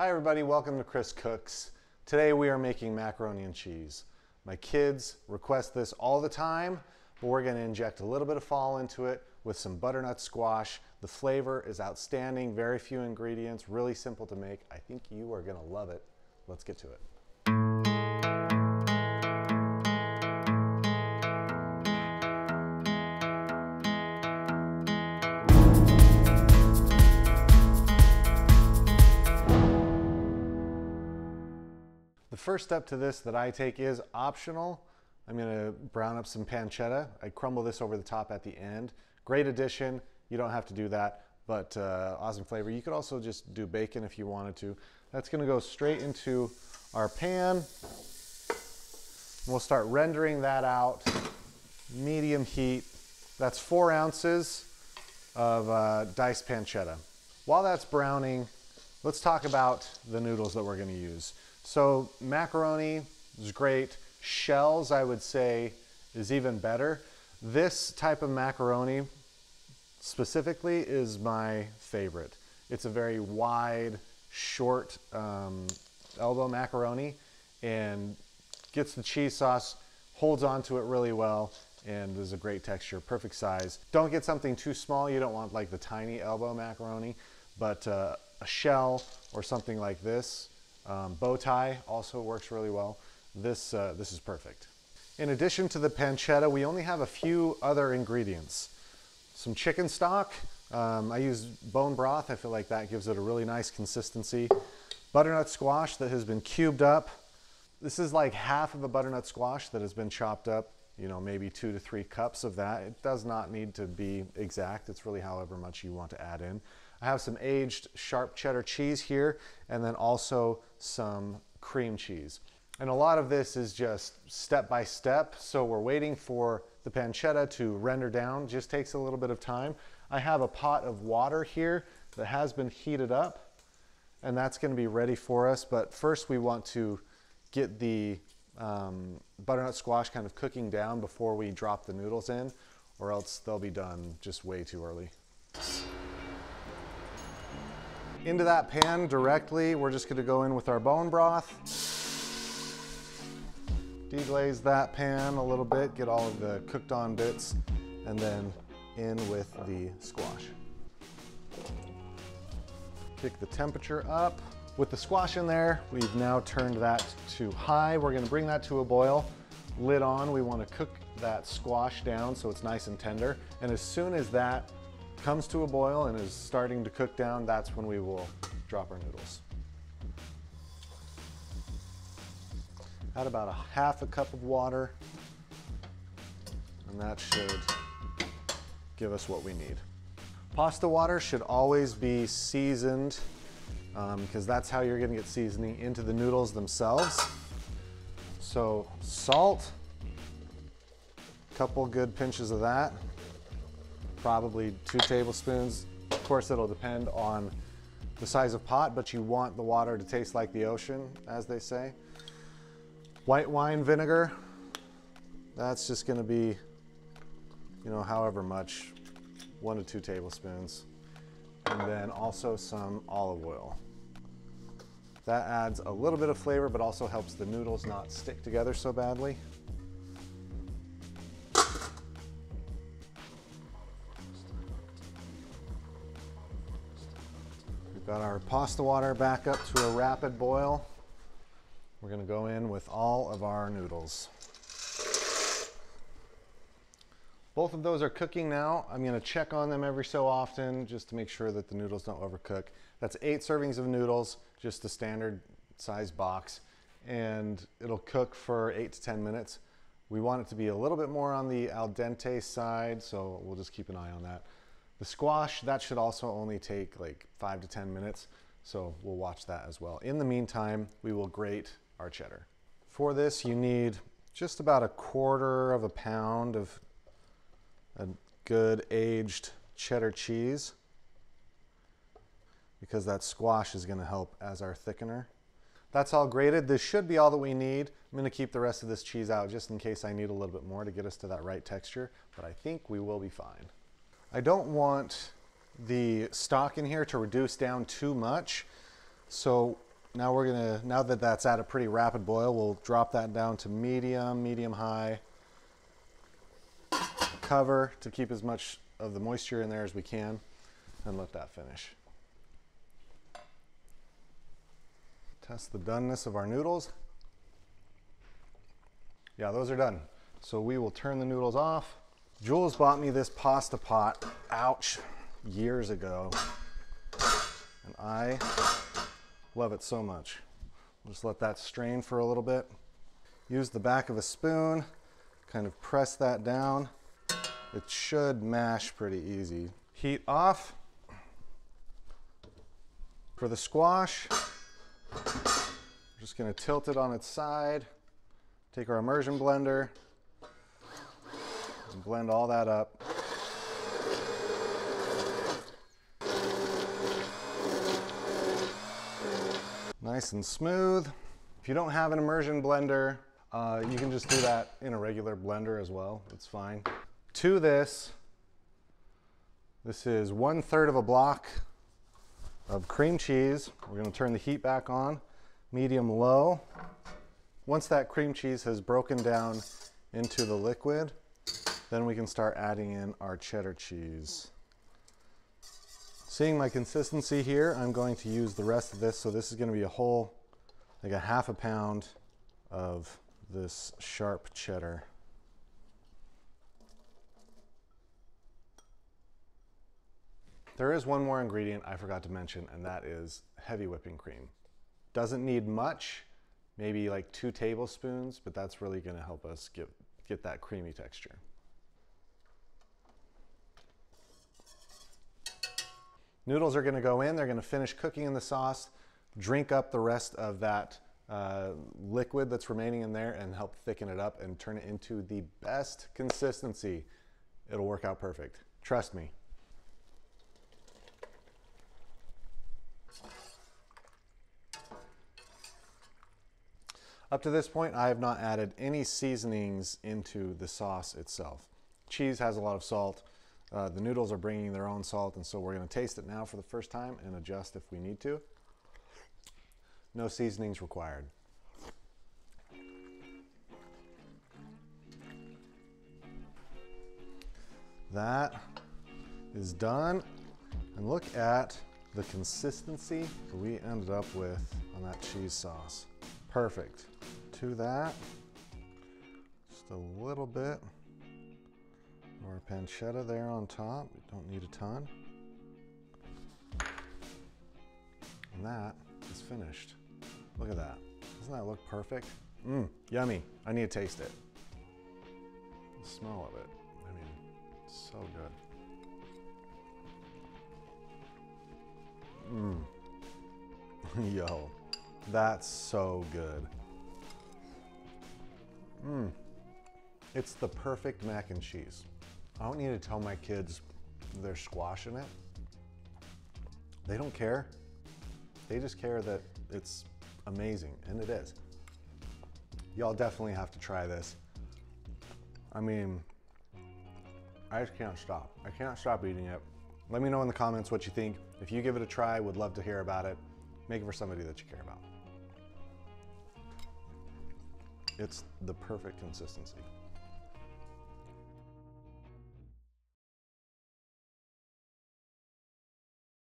Hi everybody, welcome to Chris Cooks. Today we are making macaroni and cheese. My kids request this all the time, but we're gonna inject a little bit of fall into it with some butternut squash. The flavor is outstanding, very few ingredients, really simple to make. I think you are gonna love it. Let's get to it. First step to this that I take is optional. I'm gonna brown up some pancetta. I crumble this over the top at the end. Great addition. You don't have to do that, but uh, awesome flavor. You could also just do bacon if you wanted to. That's gonna go straight into our pan. We'll start rendering that out, medium heat. That's four ounces of uh, diced pancetta. While that's browning, let's talk about the noodles that we're gonna use. So macaroni is great. Shells, I would say, is even better. This type of macaroni specifically is my favorite. It's a very wide, short um, elbow macaroni and gets the cheese sauce, holds onto it really well, and is a great texture, perfect size. Don't get something too small. You don't want like the tiny elbow macaroni, but uh, a shell or something like this um, bow tie also works really well. This, uh, this is perfect. In addition to the pancetta, we only have a few other ingredients. Some chicken stock. Um, I use bone broth. I feel like that gives it a really nice consistency. Butternut squash that has been cubed up. This is like half of a butternut squash that has been chopped up, you know, maybe two to three cups of that. It does not need to be exact. It's really however much you want to add in. I have some aged sharp cheddar cheese here and then also some cream cheese. And a lot of this is just step by step. So we're waiting for the pancetta to render down, just takes a little bit of time. I have a pot of water here that has been heated up and that's gonna be ready for us. But first we want to get the um, butternut squash kind of cooking down before we drop the noodles in or else they'll be done just way too early into that pan directly. We're just gonna go in with our bone broth. Deglaze that pan a little bit, get all of the cooked on bits, and then in with the squash. Kick the temperature up. With the squash in there, we've now turned that to high. We're gonna bring that to a boil. Lid on, we wanna cook that squash down so it's nice and tender. And as soon as that comes to a boil and is starting to cook down, that's when we will drop our noodles. Add about a half a cup of water, and that should give us what we need. Pasta water should always be seasoned because um, that's how you're gonna get seasoning into the noodles themselves. So salt, a couple good pinches of that, probably two tablespoons. Of course, it'll depend on the size of pot, but you want the water to taste like the ocean, as they say. White wine vinegar, that's just gonna be, you know, however much, one to two tablespoons. And then also some olive oil. That adds a little bit of flavor, but also helps the noodles not stick together so badly. Got our pasta water back up to a rapid boil. We're gonna go in with all of our noodles. Both of those are cooking now. I'm gonna check on them every so often just to make sure that the noodles don't overcook. That's eight servings of noodles, just a standard size box, and it'll cook for eight to 10 minutes. We want it to be a little bit more on the al dente side, so we'll just keep an eye on that. The squash, that should also only take like five to 10 minutes. So we'll watch that as well. In the meantime, we will grate our cheddar. For this, you need just about a quarter of a pound of a good aged cheddar cheese because that squash is gonna help as our thickener. That's all grated. This should be all that we need. I'm gonna keep the rest of this cheese out just in case I need a little bit more to get us to that right texture, but I think we will be fine. I don't want the stock in here to reduce down too much. So Now we're gonna, now that that's at a pretty rapid boil, we'll drop that down to medium, medium high. Cover to keep as much of the moisture in there as we can and let that finish. Test the doneness of our noodles. Yeah, those are done. So we will turn the noodles off. Jules bought me this pasta pot, ouch, years ago. And I love it so much. We'll Just let that strain for a little bit. Use the back of a spoon, kind of press that down. It should mash pretty easy. Heat off. For the squash, just gonna tilt it on its side. Take our immersion blender and blend all that up. Nice and smooth. If you don't have an immersion blender, uh, you can just do that in a regular blender as well. It's fine. To this, this is one third of a block of cream cheese. We're gonna turn the heat back on, medium low. Once that cream cheese has broken down into the liquid, then we can start adding in our cheddar cheese. Seeing my consistency here, I'm going to use the rest of this. So this is gonna be a whole, like a half a pound of this sharp cheddar. There is one more ingredient I forgot to mention, and that is heavy whipping cream. Doesn't need much, maybe like two tablespoons, but that's really gonna help us get, get that creamy texture. Noodles are gonna go in, they're gonna finish cooking in the sauce, drink up the rest of that uh, liquid that's remaining in there and help thicken it up and turn it into the best consistency. It'll work out perfect. Trust me. Up to this point, I have not added any seasonings into the sauce itself. Cheese has a lot of salt. Uh, the noodles are bringing their own salt, and so we're going to taste it now for the first time and adjust if we need to. No seasonings required. That is done. And look at the consistency we ended up with on that cheese sauce. Perfect. To that, just a little bit pancetta there on top. Don't need a ton. And that is finished. Look at that. Doesn't that look perfect? Mmm, yummy. I need to taste it. The smell of it. I mean, so good. Mmm. Yo. That's so good. Mmm. It's the perfect mac and cheese. I don't need to tell my kids they're squashing it. They don't care. They just care that it's amazing, and it is. Y'all definitely have to try this. I mean, I just can't stop. I can't stop eating it. Let me know in the comments what you think. If you give it a try, would love to hear about it. Make it for somebody that you care about. It's the perfect consistency.